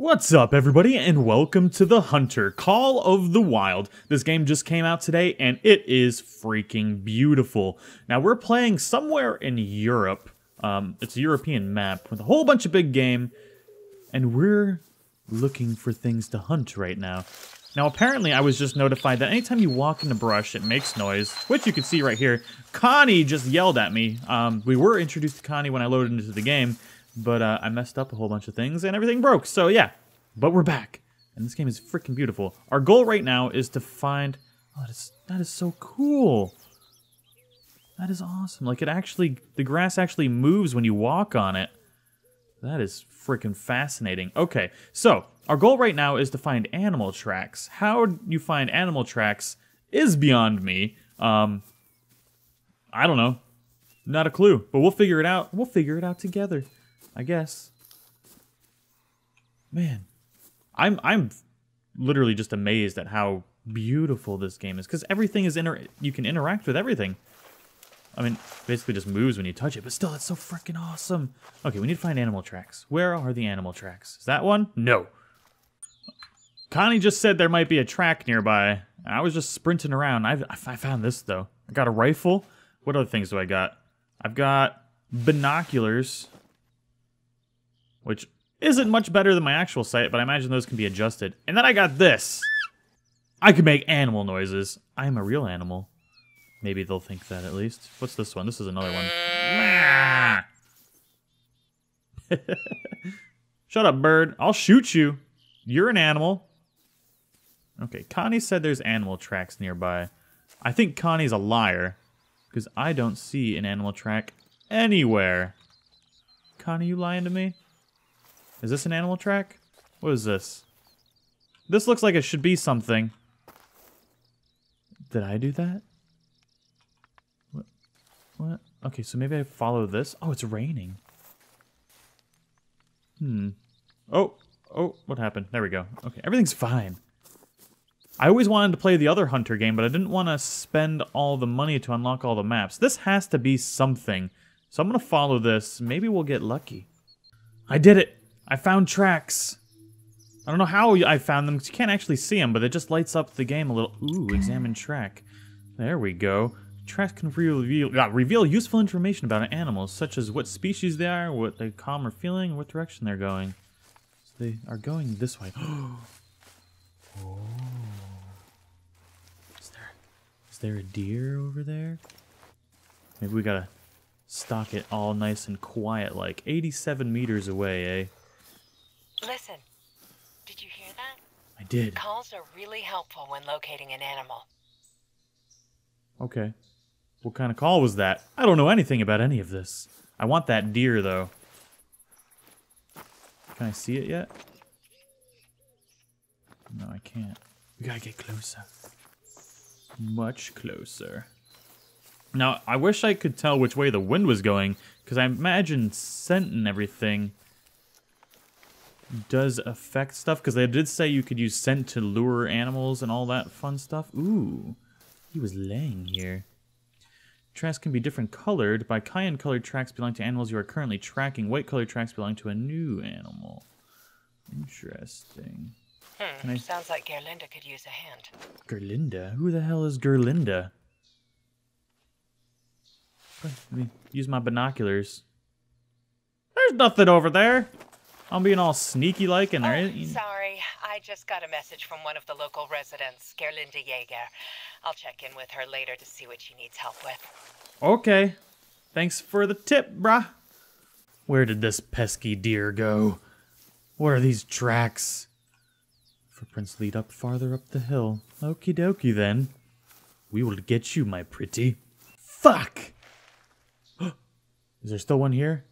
What's up, everybody, and welcome to The Hunter Call of the Wild. This game just came out today, and it is freaking beautiful. Now, we're playing somewhere in Europe. Um, it's a European map with a whole bunch of big game, and we're looking for things to hunt right now. Now, apparently, I was just notified that anytime you walk in the brush, it makes noise, which you can see right here. Connie just yelled at me. Um, we were introduced to Connie when I loaded into the game, but uh, I messed up a whole bunch of things and everything broke. So yeah, but we're back, and this game is freaking beautiful. Our goal right now is to find. Oh, that is that is so cool. That is awesome. Like it actually, the grass actually moves when you walk on it. That is freaking fascinating. Okay, so our goal right now is to find animal tracks. How you find animal tracks is beyond me. Um, I don't know. Not a clue, but we'll figure it out. We'll figure it out together. I guess. Man, I'm I'm literally just amazed at how beautiful this game is because everything is inter you can interact with everything. I mean, basically just moves when you touch it, but still, it's so freaking awesome. Okay, we need to find animal tracks. Where are the animal tracks? Is that one? No. Connie just said there might be a track nearby. I was just sprinting around. I've, I found this, though. I got a rifle. What other things do I got? I've got binoculars which isn't much better than my actual sight, but I imagine those can be adjusted. And then I got this. I can make animal noises. I am a real animal. Maybe they'll think that at least. What's this one? This is another one. Shut up, bird. I'll shoot you. You're an animal. Okay, Connie said there's animal tracks nearby. I think Connie's a liar, because I don't see an animal track anywhere. Connie, you lying to me? Is this an animal track? What is this? This looks like it should be something. Did I do that? What? What? Okay, so maybe I follow this. Oh, it's raining. Hmm. Oh, oh, what happened? There we go. Okay, everything's fine. I always wanted to play the other Hunter game, but I didn't want to spend all the money to unlock all the maps. This has to be something. So I'm going to follow this. Maybe we'll get lucky. I did it! I found tracks. I don't know how I found them, because you can't actually see them, but it just lights up the game a little. Ooh, examine track. There we go. Tracks can reveal, uh, reveal useful information about an animal, such as what species they are, what they calm or feeling, what direction they're going. So they are going this way. oh. Is there, is there a deer over there? Maybe we gotta stalk it all nice and quiet, like 87 meters away, eh? Listen, did you hear that? I did. Calls are really helpful when locating an animal. Okay. What kind of call was that? I don't know anything about any of this. I want that deer, though. Can I see it yet? No, I can't. We gotta get closer. Much closer. Now, I wish I could tell which way the wind was going, because I imagine scent and everything does affect stuff because they did say you could use scent to lure animals and all that fun stuff. Ooh, he was laying here. Tracks can be different colored. By cyan colored tracks belong to animals you are currently tracking. White colored tracks belong to a new animal. Interesting. Hmm, I... sounds like Gerlinda could use a hand. Gerlinda? Who the hell is Gerlinda? Let me use my binoculars. There's nothing over there. I'm being all sneaky like and there. Oh, sorry, I just got a message from one of the local residents, Gerlinda Jaeger. I'll check in with her later to see what she needs help with. Okay. Thanks for the tip, brah. Where did this pesky deer go? What are these tracks? Footprints lead up farther up the hill. Okie dokie then. We will get you, my pretty. Fuck! Is there still one here?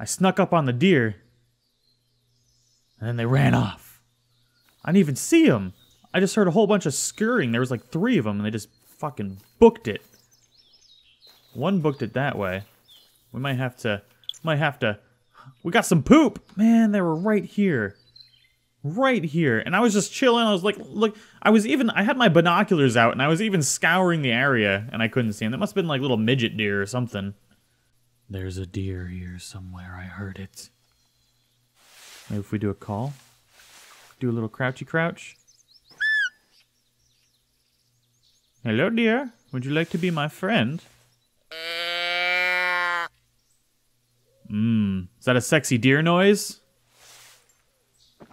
I snuck up on the deer. And then they ran off. I didn't even see them. I just heard a whole bunch of scurrying. There was like three of them, and they just fucking booked it. One booked it that way. We might have to... Might have to... We got some poop! Man, they were right here. Right here. And I was just chilling. I was like, look... I was even... I had my binoculars out, and I was even scouring the area, and I couldn't see them. That must have been like little midget deer or something. There's a deer here somewhere, I heard it. Maybe if we do a call, do a little crouchy crouch. Hello, dear. Would you like to be my friend? Mmm. Is that a sexy deer noise? I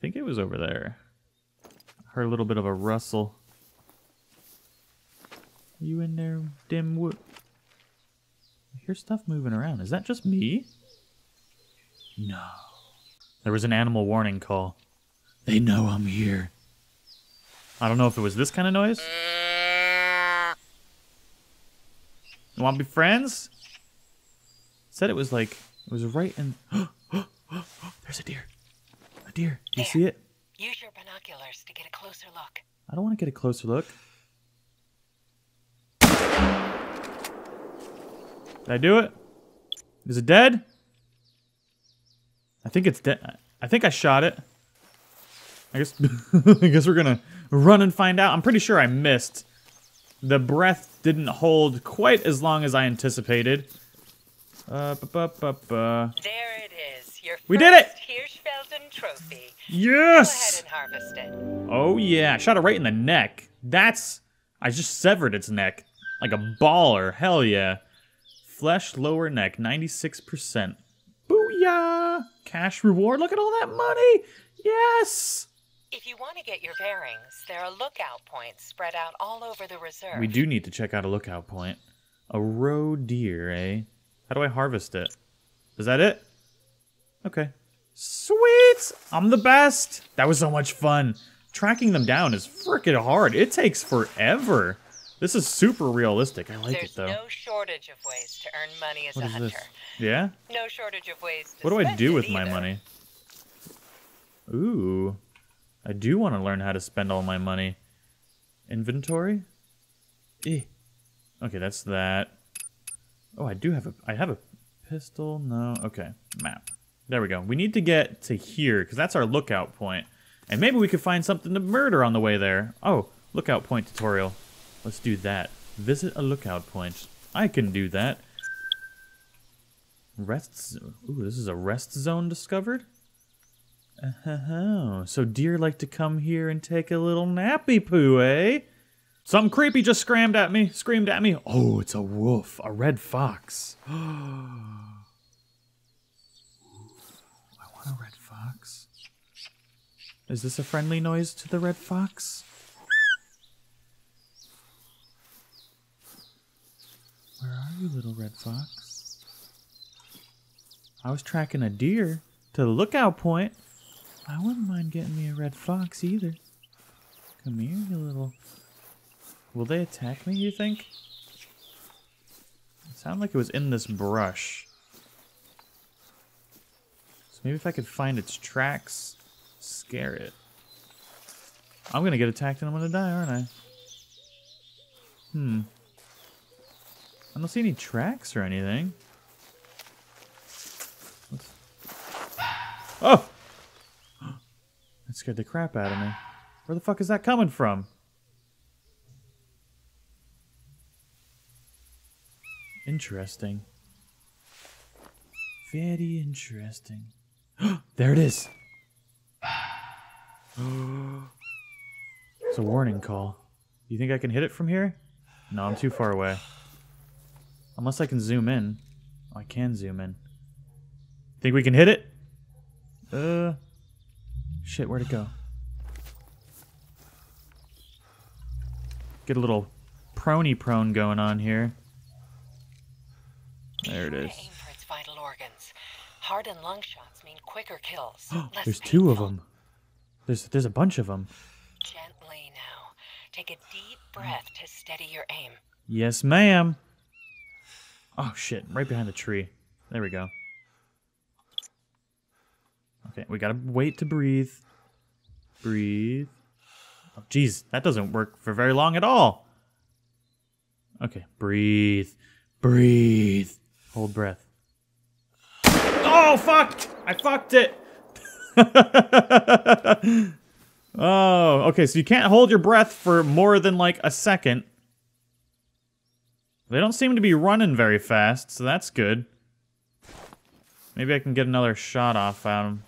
think it was over there. I Heard a little bit of a rustle. You in there, dim wood? I hear stuff moving around. Is that just me? No. There was an animal warning call. They know I'm here. I don't know if it was this kind of noise. You want to be friends? Said it was like it was right in. There's a deer. A deer. Do you There. see it? Use your binoculars to get a closer look. I don't want to get a closer look. Did I do it? Is it dead? I think it's dead. I think I shot it. I guess I guess we're gonna run and find out. I'm pretty sure I missed. The breath didn't hold quite as long as I anticipated. Uh, ba ba ba. There it is. Your We did it! Hirschfelden trophy. Yes! and harvest it. Oh yeah, I shot it right in the neck. That's I just severed its neck like a baller. Hell yeah. Flesh lower neck, 96%. Booyah! Cash reward. Look at all that money. Yes. If you want to get your bearings, there are lookout points spread out all over the reserve. We do need to check out a lookout point. A roe deer, eh? How do I harvest it? Is that it? Okay. Sweet! I'm the best! That was so much fun. Tracking them down is freaking hard. It takes forever. This is super realistic. I like There's it though. no shortage of ways to earn money as What a is hunter. this? Yeah? No shortage of ways What do I do it with my either. money? Ooh. I do want to learn how to spend all my money. Inventory? Eh. Okay, that's that. Oh, I do have a I have a pistol. No. Okay. Map. There we go. We need to get to here cuz that's our lookout point. And maybe we could find something to murder on the way there. Oh, lookout point tutorial. Let's do that. Visit a lookout point. I can do that. Rest. Ooh, this is a rest zone discovered. Oh, so deer like to come here and take a little nappy poo, eh? Something creepy just screamed at me. Screamed at me. Oh, it's a wolf, a red fox. I want a red fox. Is this a friendly noise to the red fox? Where are you, little red fox? I was tracking a deer to the lookout point. I wouldn't mind getting me a red fox either. Come here, you little. Will they attack me, you think? It sounded like it was in this brush. So maybe if I could find its tracks, scare it. I'm gonna get attacked and I'm gonna die, aren't I? Hmm. I don't see any tracks or anything. What's- Oh! That scared the crap out of me. Where the fuck is that coming from? Interesting. Very interesting. there it is. it's a warning call. You think I can hit it from here? No, I'm too far away. Unless I can zoom in. Oh, I can zoom in. Think we can hit it? Uh. Shit, where'd it go? Get a little prony prone going on here. There it is. aim for its vital organs. Heart and lung shots mean quicker kills. There's two of them. There's there's a bunch of them. Gently now. Take a deep breath to steady your aim. Yes, ma'am. Oh shit! Right behind the tree. There we go. Okay, we gotta wait to breathe. Breathe. Oh, jeez, that doesn't work for very long at all. Okay, breathe. Breathe. Hold breath. Oh, fuck! I fucked it! oh, okay, so you can't hold your breath for more than like a second. They don't seem to be running very fast, so that's good. Maybe I can get another shot off at them.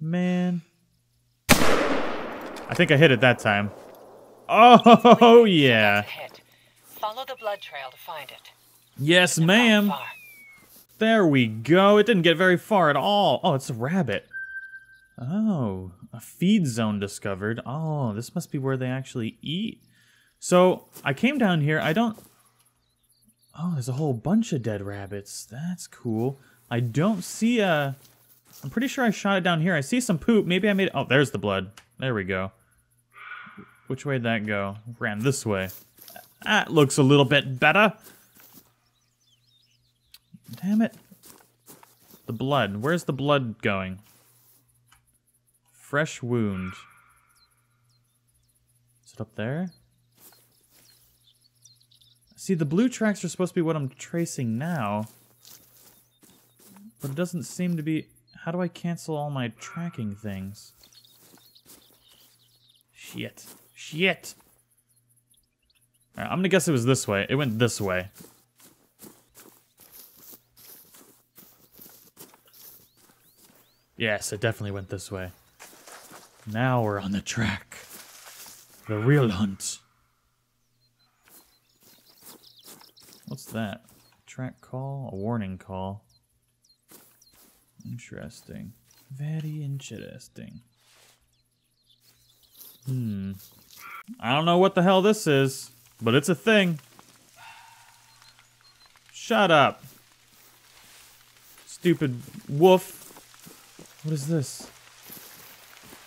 Man. I think I hit it that time. Oh, yeah. Follow the blood trail to find it. Yes, ma'am. There we go. It didn't get very far at all. Oh, it's a rabbit. Oh, a feed zone discovered. Oh, this must be where they actually eat. So, I came down here. I don't... Oh, there's a whole bunch of dead rabbits. That's cool. I don't see a... I'm pretty sure I shot it down here. I see some poop. Maybe I made... Oh, there's the blood. There we go. Which way did that go? Ran this way. That looks a little bit better. Damn it. The blood. Where's the blood going? Fresh wound. Is it up there? See, the blue tracks are supposed to be what I'm tracing now. But it doesn't seem to be... How do I cancel all my tracking things? Shit. Shit! Right, I'm gonna guess it was this way. It went this way. Yes, it definitely went this way. Now we're on the track. The real hunt. What's that? Track call? A warning call. Interesting. Very interesting. Hmm. I don't know what the hell this is, but it's a thing. Shut up. Stupid wolf. What is this?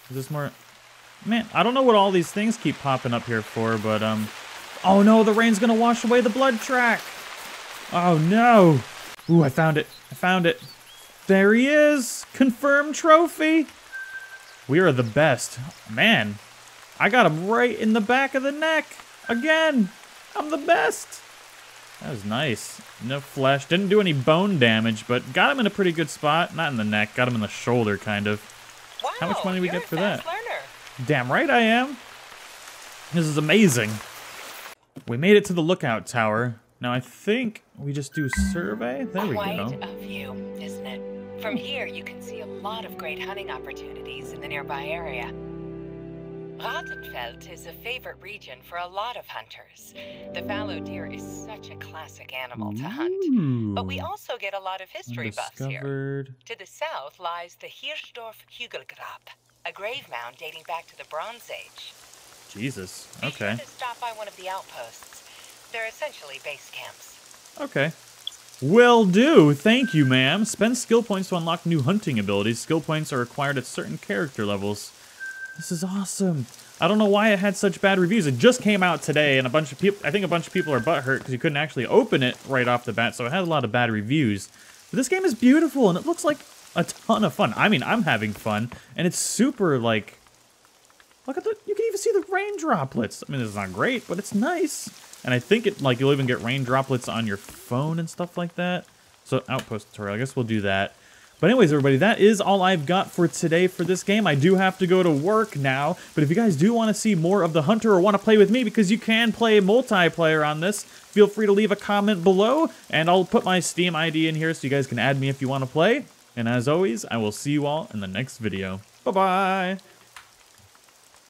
Is this more... Man, I don't know what all these things keep popping up here for, but, um... Oh no, the rain's gonna wash away the blood track! Oh no! Ooh, I found it. I found it. There he is! Confirmed trophy! We are the best. Man, I got him right in the back of the neck! Again! I'm the best! That was nice. No flesh. Didn't do any bone damage, but got him in a pretty good spot. Not in the neck. Got him in the shoulder, kind of. Wow, How much money we get for that? Learner. Damn right I am. This is amazing. We made it to the lookout tower. Now I think we just do survey. There we Quite go. a view, isn't it? From here, you can see a lot of great hunting opportunities in the nearby area. Ratenfeld is a favorite region for a lot of hunters. The fallow deer is such a classic animal to hunt. But we also get a lot of history buffs here. To the south lies the Hirschdorf Hügelgrab, a grave mound dating back to the Bronze Age. Jesus. okay. Be sure to stop by one of the outposts. They're essentially base camps. Okay. Will do. Thank you, ma'am. Spend skill points to unlock new hunting abilities. Skill points are acquired at certain character levels. This is awesome. I don't know why it had such bad reviews. It just came out today, and a bunch of people, I think a bunch of people are butthurt because you couldn't actually open it right off the bat, so it had a lot of bad reviews. But this game is beautiful, and it looks like a ton of fun. I mean, I'm having fun, and it's super, like, Look at the, you can even see the rain droplets. I mean, it's not great, but it's nice. And I think it, like, you'll even get rain droplets on your phone and stuff like that. So, outpost tutorial, I guess we'll do that. But anyways, everybody, that is all I've got for today for this game. I do have to go to work now, but if you guys do want to see more of the Hunter or want to play with me, because you can play multiplayer on this, feel free to leave a comment below, and I'll put my Steam ID in here so you guys can add me if you want to play. And as always, I will see you all in the next video. Bye-bye!